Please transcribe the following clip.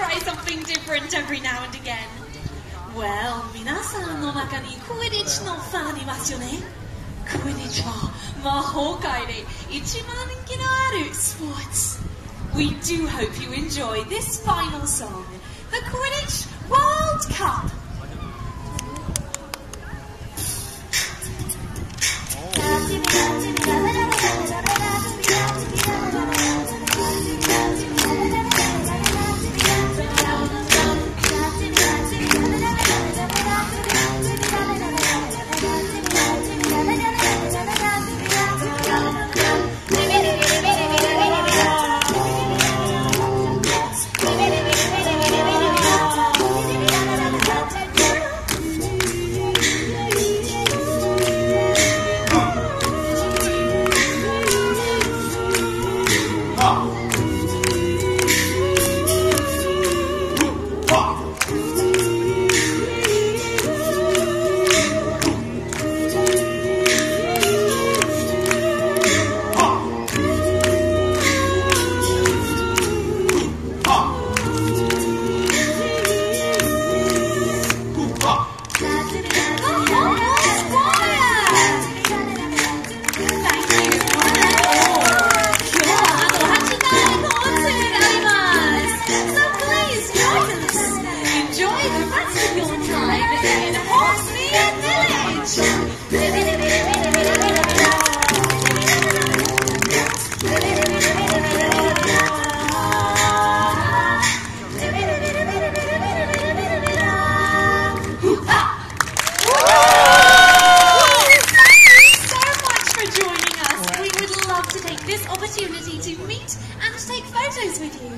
nice to try something different every now and again. Well, 皆さんの中にクイディッチのファンいますよねクイディッチは魔法界で一番人気のあるスポーツ。We do hope you enjoy this final song, the Quidditch World Cup. opportunity to meet and take photos with you.